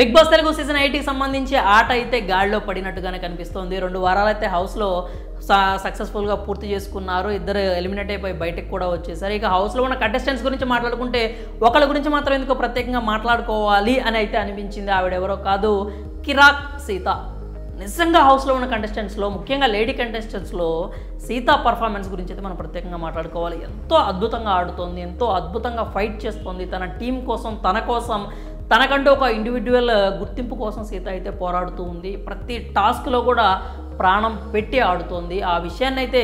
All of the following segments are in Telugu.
బిగ్ బాస్ తెలుగు సీజన్ ఎయిట్కి సంబంధించి ఆట అయితే గాడిలో పడినట్టుగానే కనిపిస్తోంది. రెండు వారాలు అయితే హౌస్లో సక్సెస్ఫుల్గా పూర్తి చేసుకున్నారు. ఇద్దరు ఎలిమినేట్ అయిపోయి బయటకు కూడా వచ్చేసారు. ఇక హౌస్లో ఉన్న కంటెస్టెంట్స్ గురించి మాట్లాడుకుంటే ఒకళ్ళ గురించి మాత్రం ఎందుకో ప్రత్యేకంగా మాట్లాడుకోవాలి అని అయితే అనిపించింది. ఆవిడెవరో కాదు కిరాక్ సీత. నిజంగా హౌస్లో ఉన్న కంటెస్టెంట్స్లో ముఖ్యంగా లేడీ కంటెస్టెంట్స్లో సీత పర్ఫార్మెన్స్ గురించి అయితే మనం ప్రత్యేకంగా మాట్లాడుకోవాలి. ఎంతో అద్భుతంగా ఆడుతోంది ఎంతో అద్భుతంగా ఫైట్ చేస్తోంది. తన టీం కోసం తన కోసం తనకంటూ ఒక ఇండివిజువల్ గుర్తింపు కోసం సీత అయితే పోరాడుతూ ఉంది. ప్రతి టాస్క్లో కూడా ప్రాణం పెట్టి ఆడుతోంది. ఆ విషయాన్ని అయితే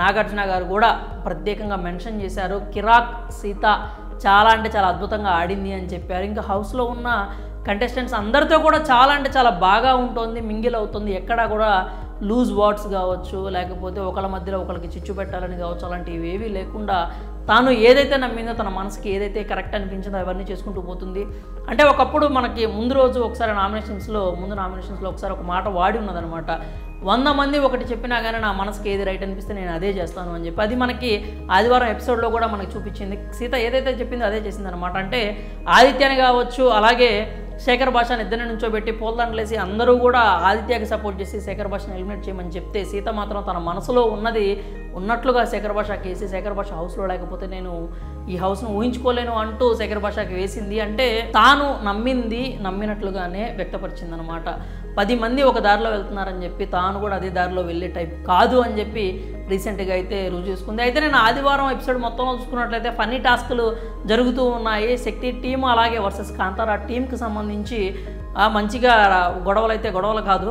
నాగార్జున గారు కూడా ప్రత్యేకంగా మెన్షన్ చేశారు. కిరాక్ సీత చాలా అంటే చాలా అద్భుతంగా ఆడింది అని చెప్పారు. ఇంకా హౌస్లో ఉన్న కంటెస్టెంట్స్ అందరితో కూడా చాలా అంటే చాలా బాగా ఉంటుంది మింగిల్ అవుతుంది. ఎక్కడా కూడా లూజ్ వర్డ్స్ కావచ్చు లేకపోతే ఒకళ్ళ మధ్యలో ఒకళ్ళకి చిచ్చు పెట్టాలని కావచ్చు అలాంటివి ఏవీ లేకుండా తాను ఏదైతే నమ్మిందో తన మనసుకి ఏదైతే కరెక్ట్ అనిపించిందో అవన్నీ చేసుకుంటూ పోతుంది. అంటే ఒకప్పుడు మనకి ముందు రోజు ఒకసారి నామినేషన్స్లో ముందు నామినేషన్స్లో ఒకసారి ఒక మాట వాడి ఉన్నదనమాట వంద మంది ఒకటి చెప్పినా కానీ నా మనసుకి ఏది రైట్ అనిపిస్తే నేను అదే చేస్తాను అని చెప్పి. అది మనకి ఆదివారం ఎపిసోడ్లో కూడా మనకి చూపించింది. సీత ఏదైతే చెప్పిందో అదే చేసింది అనమాట అంటే ఆదిత్యని కావచ్చు అలాగే శేఖర్ భాషను ఇద్దరిని నుంచోబెట్టి పోల్దండలేసి అందరూ కూడా ఆదిత్యకి సపోర్ట్ చేసి శేఖర్ భాషను ఎలిమినేట్ చేయమని చెప్తే సీత మాత్రం తన మనసులో ఉన్నది ఉన్నట్లుగా శేఖర్ భాషకి వేసి శేఖర్ భాష హౌస్లో లేకపోతే నేను ఈ హౌస్ను ఊహించుకోలేను అంటూ శేఖర్ భాషకి వేసింది అంటే తాను నమ్మింది నమ్మినట్లుగానే వ్యక్తపరిచింది అనమాట పది మంది ఒక దారిలో వెళ్తున్నారని చెప్పి తాను కూడా అదే దారిలో వెళ్ళే టైప్ కాదు అని చెప్పి రీసెంట్గా అయితే రుజువు చేసుకుంది. అయితే నేను ఆదివారం ఎపిసోడ్ మొత్తంలో చూసుకున్నట్లయితే ఫన్నీ టాస్క్లు జరుగుతూ ఉన్నాయి. శక్తి టీం అలాగే వర్సెస్ కాంతారా టీంకి సంబంధించి మంచిగా గొడవలు అయితే గొడవలు కాదు.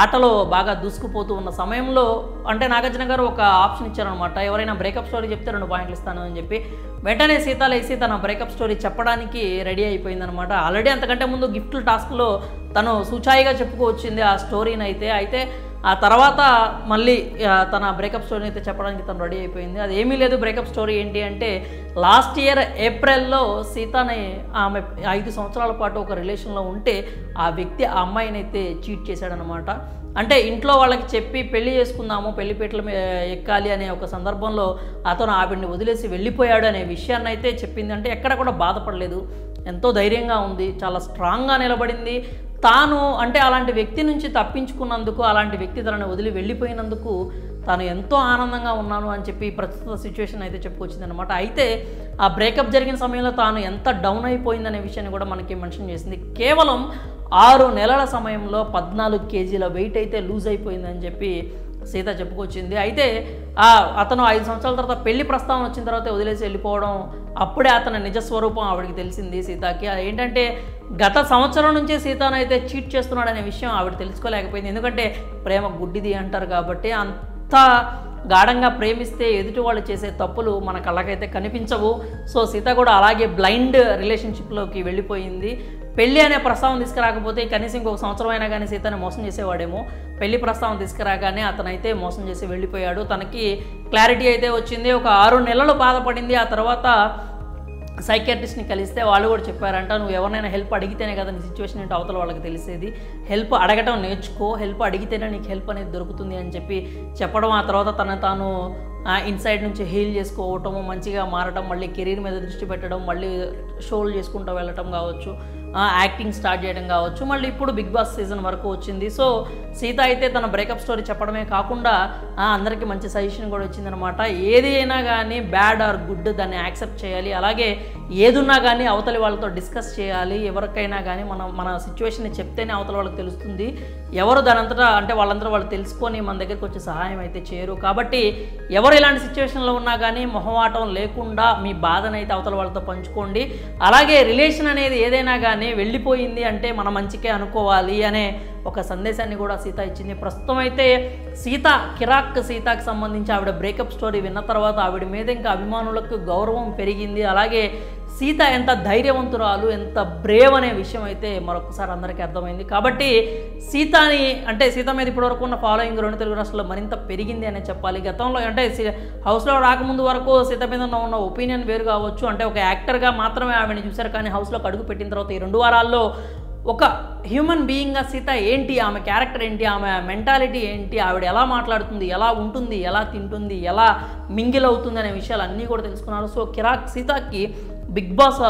ఆటలో బాగా దూసుకుపోతూ ఉన్న సమయంలో అంటే నాగార్జున గారు ఒక ఆప్షన్ ఇచ్చారనమాట ఎవరైనా బ్రేకప్ స్టోరీ చెప్తే రెండు పాయింట్లు ఇస్తాను అని చెప్పి. వెంటనే సీత లేసి తన బ్రేకప్ స్టోరీ చెప్పడానికి రెడీ అయిపోయిందనమాట ఆల్రెడీ అంతకంటే ముందు గిఫ్ట్లు టాస్క్లో తను సూచాయిగా చెప్పుకోవచ్చింది ఆ స్టోరీని అయితే అయితే ఆ తర్వాత మళ్ళీ తన బ్రేకప్ స్టోరీని అయితే చెప్పడానికి తను రెడీ అయిపోయింది. అది ఏమీ లేదు బ్రేకప్ స్టోరీ ఏంటి అంటే లాస్ట్ ఇయర్ ఏప్రిల్లో సీతని ఆమె ఐదు సంవత్సరాల పాటు ఒక రిలేషన్లో ఉంటే ఆ వ్యక్తి ఆ అమ్మాయినైతే చీట్ చేశాడనమాట అంటే ఇంట్లో వాళ్ళకి చెప్పి పెళ్ళి చేసుకుందాము పెళ్ళిపీటల ఎక్కాలి అనే ఒక సందర్భంలో అతను ఆవిడ్ని వదిలేసి వెళ్ళిపోయాడు అనే విషయాన్ని అయితే చెప్పింది. అంటే ఎక్కడ కూడా బాధపడలేదు. ఎంతో ధైర్యంగా ఉంది. చాలా స్ట్రాంగ్గా నిలబడింది. తాను అంటే అలాంటి వ్యక్తి నుంచి తప్పించుకున్నందుకు అలాంటి వ్యక్తి తనను వదిలి వెళ్ళిపోయినందుకు తాను ఎంతో ఆనందంగా ఉన్నాను అని చెప్పి ప్రస్తుత సిచ్యువేషన్ అయితే చెప్పుకొచ్చింది అనమాట అయితే ఆ బ్రేకప్ జరిగిన సమయంలో తాను ఎంత డౌన్ అయిపోయిందనే విషయాన్ని కూడా మనకి మెన్షన్ చేసింది. కేవలం ఆరు నెలల సమయంలో పద్నాలుగు కేజీల వెయిట్ అయితే లూజ్ అయిపోయిందని చెప్పి సీత చెప్పుకొచ్చింది. అయితే అతను ఐదు సంవత్సరాల తర్వాత పెళ్ళి ప్రస్తావన వచ్చిన తర్వాత వదిలేసి వెళ్ళిపోవడం అప్పుడే అతని నిజ స్వరూపం ఆవిడకి తెలిసింది సీతకి. అది ఏంటంటే గత సంవత్సరం నుంచే సీతాను అయితే చీట్ చేస్తున్నాడనే విషయం ఆవిడ తెలుసుకోలేకపోయింది. ఎందుకంటే ప్రేమ గుడ్డిది అంటారు కాబట్టి అంత గాఢంగా ప్రేమిస్తే ఎదుటి వాళ్ళు చేసే తప్పులు మన కళ్ళకైతే కనిపించవు. సో సీత కూడా అలాగే బ్లైండ్ రిలేషన్షిప్లోకి వెళ్ళిపోయింది. పెళ్ళి అనే ప్రస్తావన తీసుకురాకపోతే కనీసం ఇంకొక సంవత్సరం అయినా కానీ సీతని మోసం చేసేవాడేమో. పెళ్ళి ప్రస్తావన తీసుకురాగానే అతనైతే మోసం చేసి వెళ్ళిపోయాడు. తనకి క్లారిటీ అయితే వచ్చింది. ఒక ఆరు నెలలు బాధపడింది. ఆ తర్వాత సైకాట్రిస్ట్ని కలిస్తే వాళ్ళు కూడా చెప్పారంట నువ్వు ఎవరినైనా హెల్ప్ అడిగితేనే కదా నీ సిచ్యువేషన్ ఏంటో అవతల వాళ్ళకి తెలిసేది. హెల్ప్ అడగటం నేర్చుకో హెల్ప్ అడిగితేనే నీకు హెల్ప్ అనేది దొరుకుతుంది అని చెప్పి చెప్పడం ఆ తర్వాత తన తాను ఇన్సైడ్ నుంచి హీల్ చేసుకోవటము మంచిగా మారటం మళ్ళీ కెరీర్ మీద దృష్టి పెట్టడం మళ్ళీ షోలు చేసుకుంటూ వెళ్ళటం కావచ్చు. యాక్టింగ్ స్టార్ట్ చేయడం కావచ్చు. మళ్ళీ ఇప్పుడు బిగ్ బాస్ సీజన్ వరకు వచ్చింది. సో సీత అయితే తన బ్రేకప్ స్టోరీ చెప్పడమే కాకుండా అందరికీ మంచి సజెషన్ కూడా వచ్చిందనమాట ఏది అయినా కానీ బ్యాడ్ ఆర్ గుడ్ దాన్ని యాక్సెప్ట్ చేయాలి. అలాగే ఏదున్నా కానీ అవతలి వాళ్ళతో డిస్కస్ చేయాలి. ఎవరికైనా కానీ మనం మన సిచ్యువేషన్ని చెప్తేనే అవతల వాళ్ళకి తెలుస్తుంది. ఎవరు దానంతటా అంటే వాళ్ళందరూ వాళ్ళు తెలుసుకొని మన దగ్గరికి వచ్చి సహాయం అయితే చేయరు. కాబట్టి ఎవరు ఇలాంటి సిచ్యువేషన్లో ఉన్నా కానీ మొహమాటం లేకుండా మీ బాధనైతే అవతల వాళ్ళతో పంచుకోండి. అలాగే రిలేషన్ అనేది ఏదైనా కానీ వెళ్ళిపోయింది అంటే మన మంచికే అనుకోవాలి అనే ఒక సందేశాన్ని కూడా సీత ఇచ్చింది. ప్రస్తుతం అయితే సీత కిరాక్ సీతకు సంబంధించి ఆవిడ బ్రేకప్ స్టోరీ విన్న తర్వాత ఆవిడ మీద ఇంకా అభిమానులకు గౌరవం పెరిగింది. అలాగే సీత ఎంత ధైర్యవంతురాలు ఎంత బ్రేవ్ అనే విషయం అయితే మరొకసారి అందరికీ అర్థమైంది. కాబట్టి సీతని అంటే సీత మీద ఇప్పటివరకు ఉన్న ఫాలోయింగ్ రెండు తెలుగు రాష్ట్రాల్లో మరింత పెరిగింది అనే చెప్పాలి. గతంలో అంటే సీ- హౌస్లో రాకముందు వరకు సీత మీద ఉన్న- ఉన్న ఒపీనియన్ వేరు కావచ్చు. అంటే ఒక యాక్టర్గా మాత్రమే ఆవిడని చూశారు. కానీ హౌస్లోకి అడుగు పెట్టిన తర్వాత ఈ రెండు వారాల్లో ఒక హ్యూమన్ బీయింగ్గా సీత ఏంటి? ఆమె క్యారెక్టర్ ఏంటి? ఆమె మెంటాలిటీ ఏంటి? ఆవిడ ఎలా మాట్లాడుతుంది? ఎలా ఉంటుంది? ఎలా తింటుంది? ఎలా మింగిల్ అవుతుంది? అనే విషయాలు అన్నీ కూడా తెలుసుకున్నారు. సో కిరాక్ సీతకి బిగ్ బాస్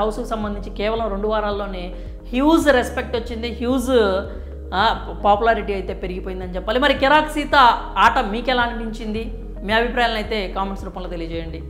హౌస్కి సంబంధించి కేవలం రెండు వారాల్లోనే హ్యూజ్ రెస్పెక్ట్ వచ్చింది. హ్యూజ్ పాపులారిటీ అయితే పెరిగిపోయిందని చెప్పాలి. మరి కిరాక్ సీత ఆట మీకు ఎలా అనిపించింది? మీ అభిప్రాయాలను అయితే కామెంట్స్ రూపంలో తెలియజేయండి.